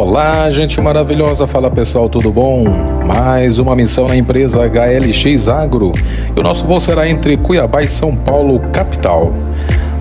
Olá, gente maravilhosa, fala pessoal, tudo bom? Mais uma missão na empresa HLX Agro e o nosso voo será entre Cuiabá e São Paulo, capital.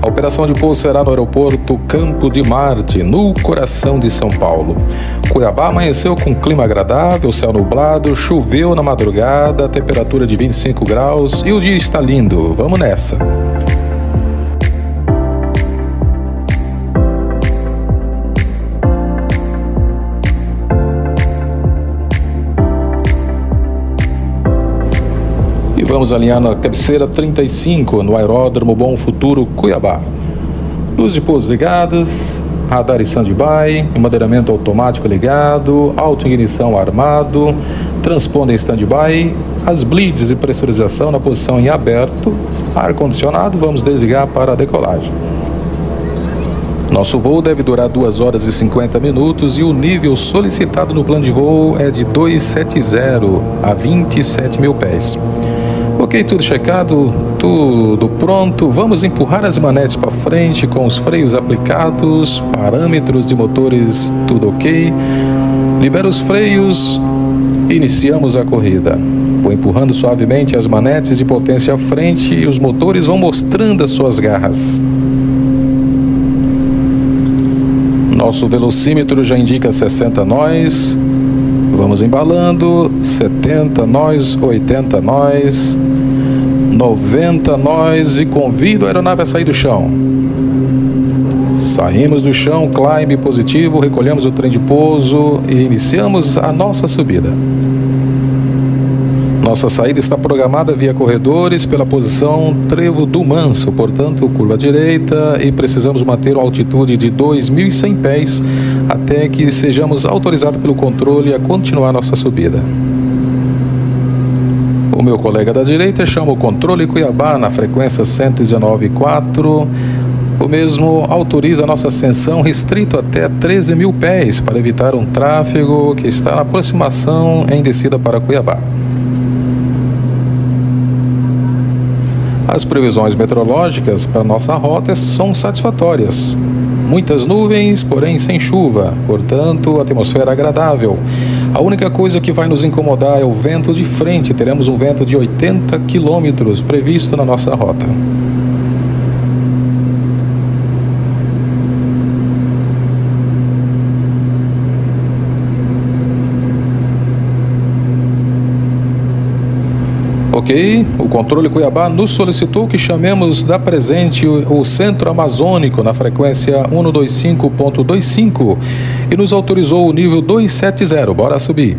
A operação de voo será no aeroporto Campo de Marte, no coração de São Paulo. Cuiabá amanheceu com clima agradável, céu nublado, choveu na madrugada, temperatura de 25 graus e o dia está lindo. Vamos nessa! Vamos alinhar na cabeceira 35, no Aeródromo Bom Futuro, Cuiabá. Luz de pouso ligadas, radar stand-by, automático ligado, auto-ignição armado, transponder stand-by, as bleeds e pressurização na posição em aberto, ar-condicionado, vamos desligar para a decolagem. Nosso voo deve durar 2 horas e 50 minutos e o nível solicitado no plano de voo é de 270 a 27 mil pés. Ok, tudo checado, tudo pronto. Vamos empurrar as manetes para frente com os freios aplicados, parâmetros de motores tudo ok. Libera os freios, iniciamos a corrida. Vou empurrando suavemente as manetes de potência à frente e os motores vão mostrando as suas garras. Nosso velocímetro já indica 60 nós. Vamos embalando, 70 nós, 80 nós, 90 nós e convido a aeronave a sair do chão. Saímos do chão, climb positivo, recolhemos o trem de pouso e iniciamos a nossa subida. Nossa saída está programada via corredores pela posição Trevo do Manso, portanto, curva direita, e precisamos manter uma altitude de 2.100 pés até que sejamos autorizados pelo controle a continuar nossa subida. O meu colega da direita chama o controle Cuiabá na frequência 119.4. O mesmo autoriza nossa ascensão restrito até 13 mil pés para evitar um tráfego que está na aproximação em descida para Cuiabá. As previsões meteorológicas para nossa rota são satisfatórias. Muitas nuvens, porém sem chuva, portanto, atmosfera agradável. A única coisa que vai nos incomodar é o vento de frente. Teremos um vento de 80 quilômetros previsto na nossa rota. Ok, o controle Cuiabá nos solicitou que chamemos da presente o Centro Amazônico na frequência 125.25 e nos autorizou o nível 270. Bora subir.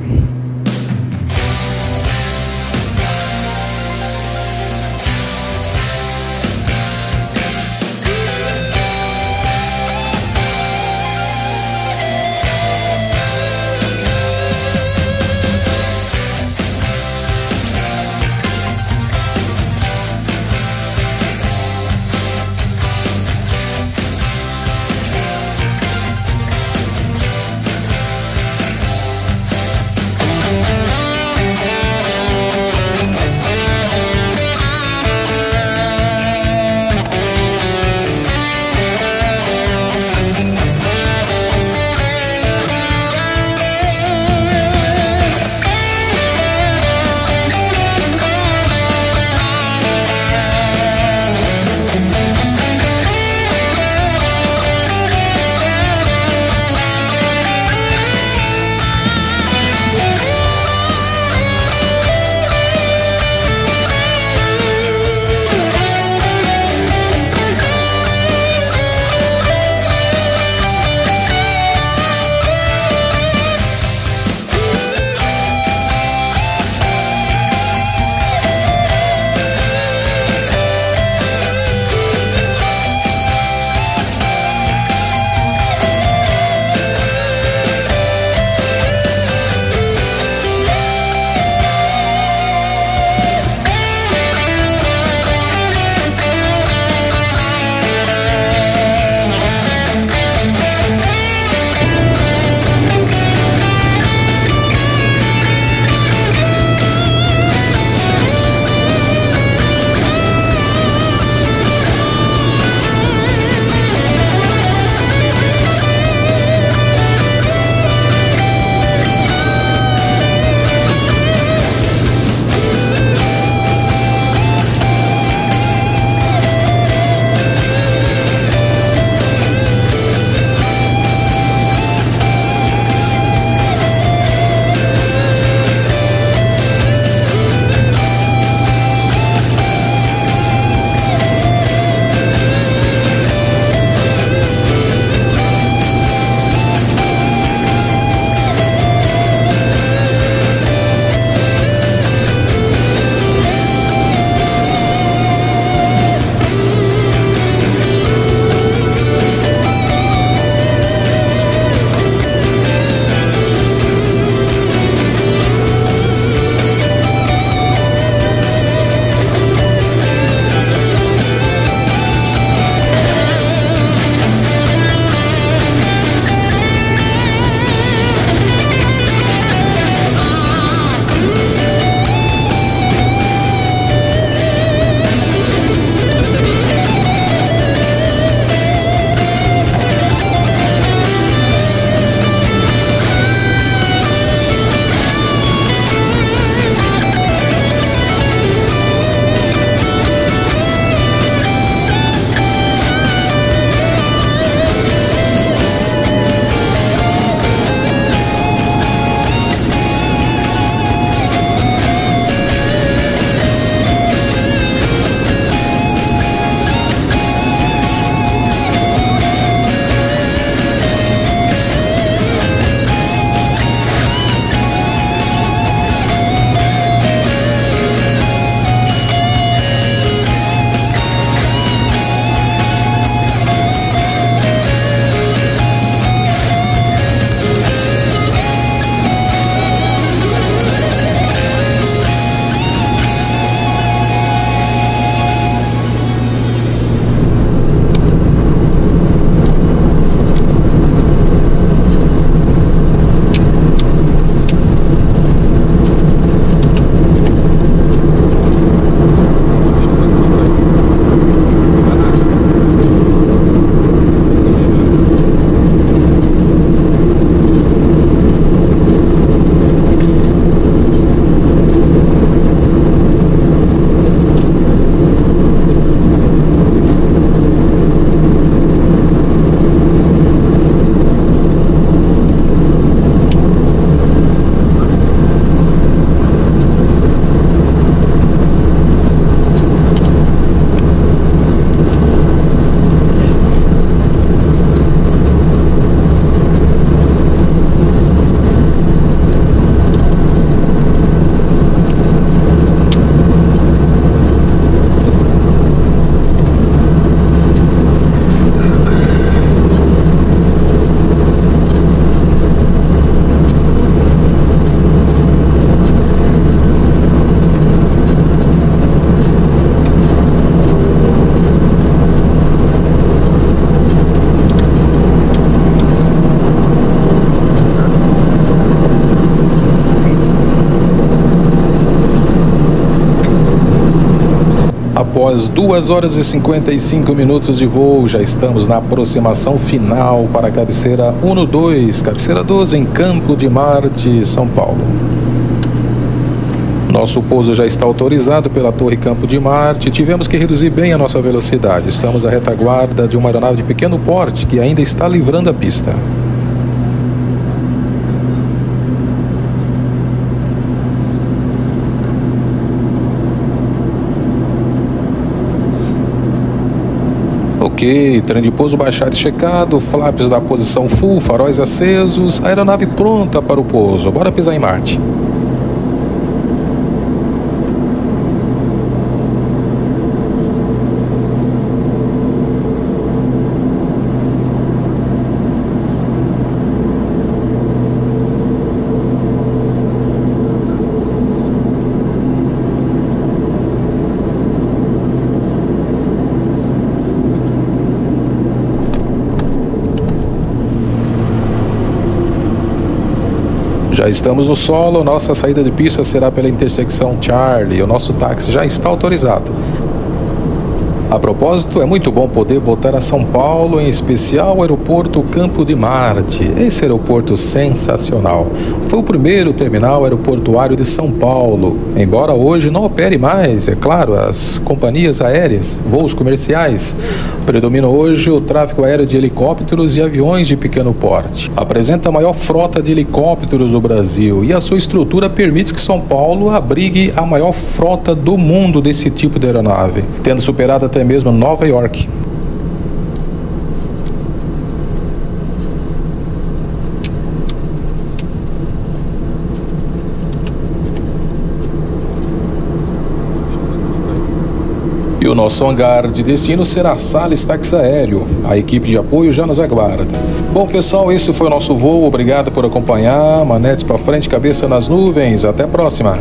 Após 2 horas e 55 minutos de voo, já estamos na aproximação final para a cabeceira 1-2, cabeceira 12 em Campo de Marte, São Paulo. Nosso pouso já está autorizado pela Torre Campo de Marte. Tivemos que reduzir bem a nossa velocidade. Estamos à retaguarda de uma aeronave de pequeno porte que ainda está livrando a pista. Ok, trem de pouso baixado e checado, flaps da posição full, faróis acesos, aeronave pronta para o pouso. Bora pisar em Marte. Já estamos no solo, nossa saída de pista será pela intersecção Charlie. O nosso táxi já está autorizado. A propósito, é muito bom poder voltar a São Paulo, em especial o aeroporto Campo de Marte. Esse aeroporto sensacional. Foi o primeiro terminal aeroportuário de São Paulo. Embora hoje não opere mais, é claro, as companhias aéreas, voos comerciais. Predomina hoje o tráfego aéreo de helicópteros e aviões de pequeno porte. Apresenta a maior frota de helicópteros do Brasil e a sua estrutura permite que São Paulo abrigue a maior frota do mundo desse tipo de aeronave, tendo superado até até mesmo Nova York. E o nosso hangar de destino será Sales Táxi Aéreo. A equipe de apoio já nos aguarda. Bom, pessoal, esse foi o nosso voo. Obrigado por acompanhar. Manetes para frente, cabeça nas nuvens. Até a próxima.